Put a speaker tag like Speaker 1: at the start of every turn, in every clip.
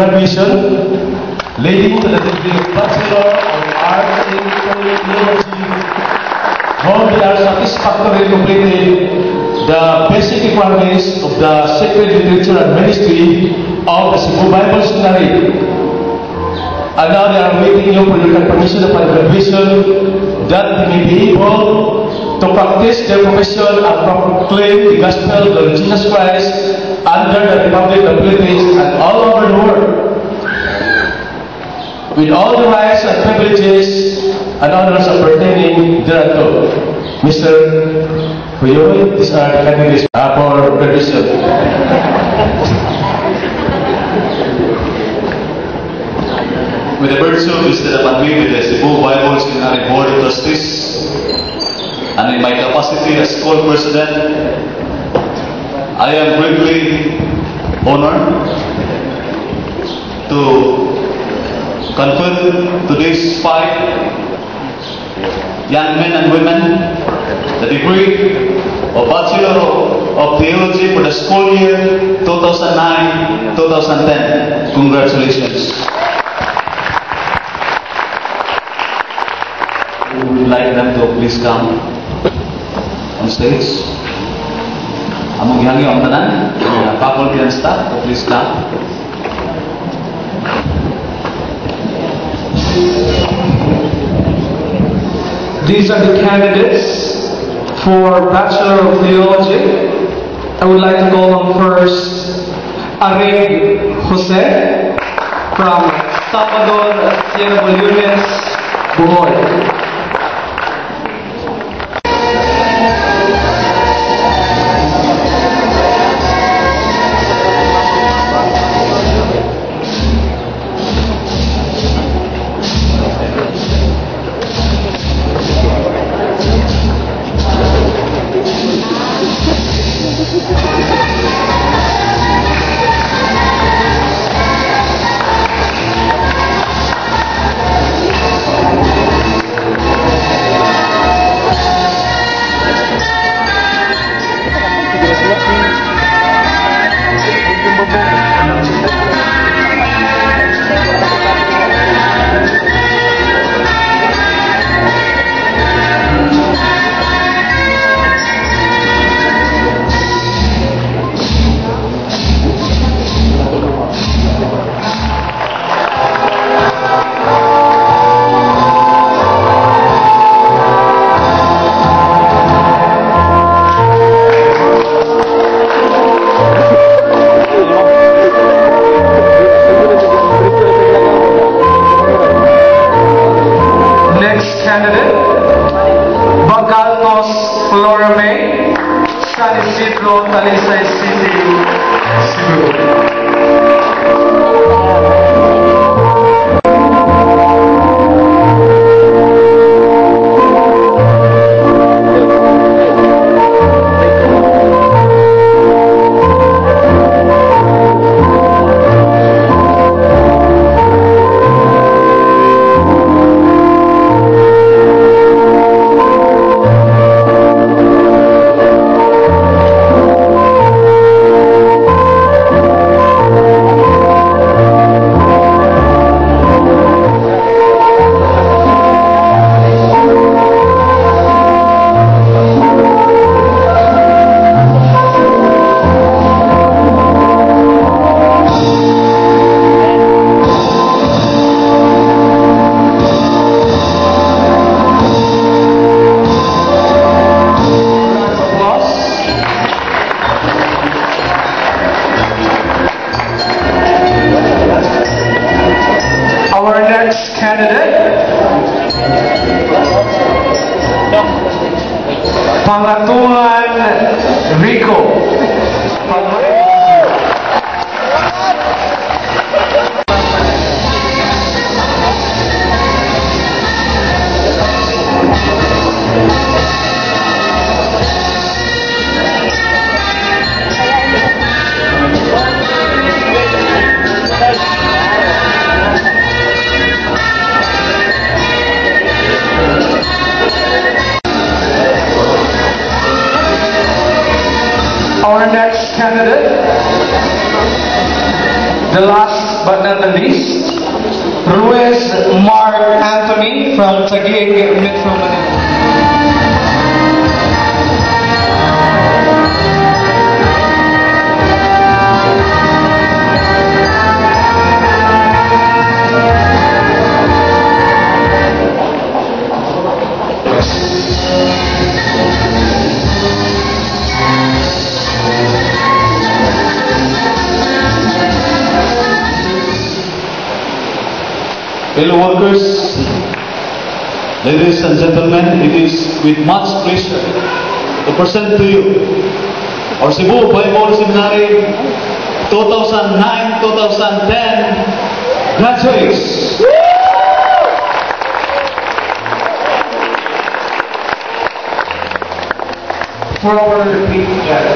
Speaker 1: graduation the degree of Bachelor of Arts in Theology. How they are satisfactorily completed the basic requirements of the sacred literature and ministry of the Cebu Bible Seminary. And now they are waiting for your confirmation upon graduation that may be able to practice their profession and proclaim the gospel of Jesus Christ under the Republic of Philippines and all over the world. With all the rights and privileges and honors pertaining thereunto. Mr. Huyoy, these are the candidates uh, for graduation.
Speaker 2: With the virtue upon me with the Bible Seminary Board of Trustees, and in my capacity as school president, I am greatly honored to confer to these five young men and women the degree of Bachelor of Theology for the school year 2009-2010. Congratulations. Would like them to please come on stage. Among tanan, uh, faculty and staff to please come.
Speaker 3: These are the candidates for Bachelor of Theology. I would like to call on first Arig Jose from Salvador Sierra Bullones, Bohol. si pronta, lei sa, è Cuando actúan rico. The last
Speaker 4: but not the least, Ruiz Mark Anthony from Taguig, Metro Manila.
Speaker 5: Workers, ladies and gentlemen, it is with much pleasure to present to you our Cebu Bible Seminary 2009-2010 graduates.
Speaker 4: forward repeat together.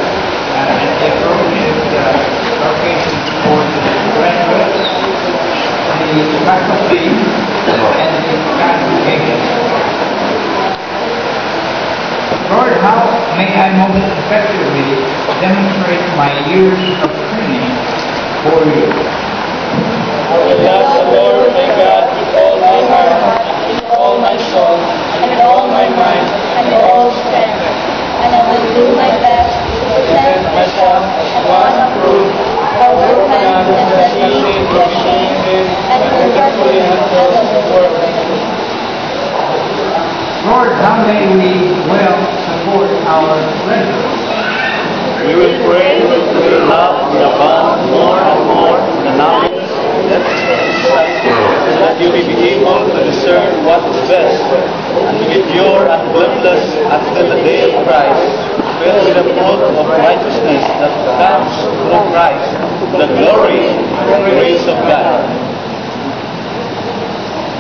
Speaker 4: And the appropriate uh, location for the graduates, the faculty, and the. Lord, how may I most effectively demonstrate my years of training for you?
Speaker 2: With us, the Lord, my God, with all my heart, with all my soul, and with all my mind, and with all strength.
Speaker 6: and I will do my best to present myself as one approved, a workman that does not need to be ashamed, and who worketh well
Speaker 4: Lord, how may we well support our brethren?
Speaker 2: We will pray that your love will abound more and more in the knowledge so that you may be able to discern what is best and to endure and blameless until the day of Christ, filled with the fruit of righteousness that comes through Christ, the glory and praise of God.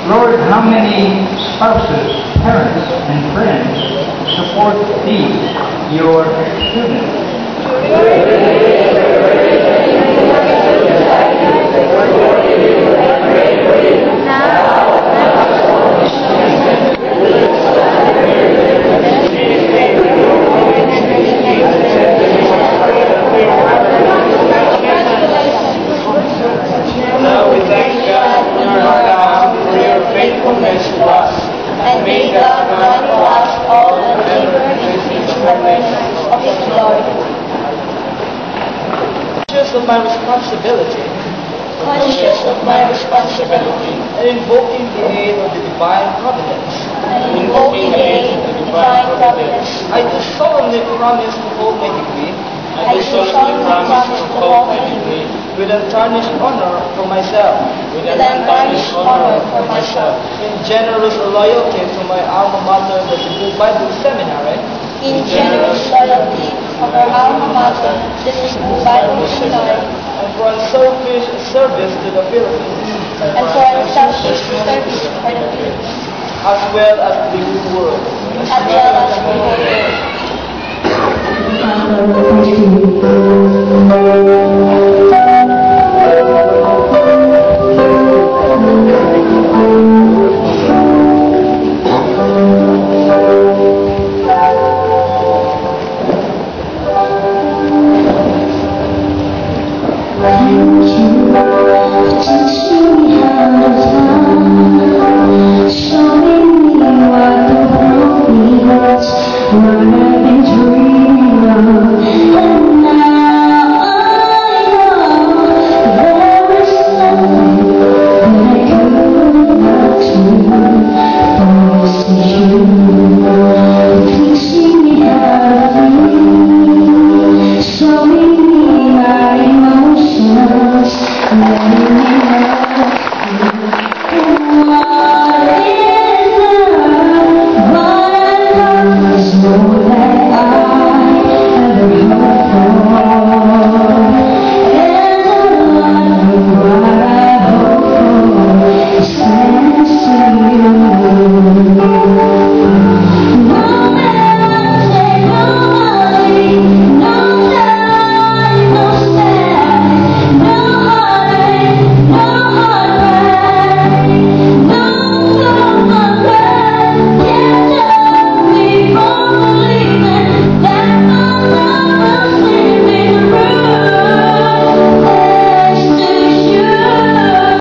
Speaker 4: Lord, how many spouses, parents, and friends support these, your students?
Speaker 2: Now we thank God in our God for your faithfulness to us.
Speaker 6: And may God grant to us all a deeper increase in awareness of His glory.
Speaker 2: Conscious of my responsibility.
Speaker 6: Conscious of my responsibility.
Speaker 2: And invoking the aid of the divine providence,
Speaker 6: and invoking the aid of the divine providence,
Speaker 2: I do solemnly promise to hold my degree.
Speaker 6: I do solemnly promise to hold my degree.
Speaker 2: With untarnished honor for myself,
Speaker 6: with an untarnished honor for myself,
Speaker 2: in generous loyalty to my alma mater, the Cebu Bible Seminary,
Speaker 6: in generous loyalty of our alma mater, the Cebu Bible Seminary,
Speaker 2: and for unselfish service to the Philippines,
Speaker 6: and for unselfish service for the Philippines,
Speaker 2: as well as the good world.
Speaker 6: as well as the whole world.
Speaker 7: Thank you.